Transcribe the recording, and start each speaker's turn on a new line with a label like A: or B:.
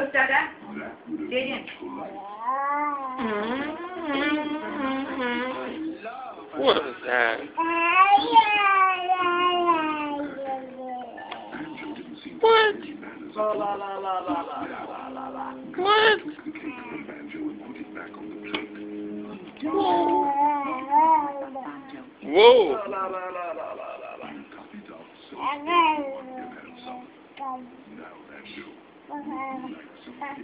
A: Göz dada. Derin.
B: What is that? What? What? Whoa. Whoa.
C: 刚
D: 才吃饭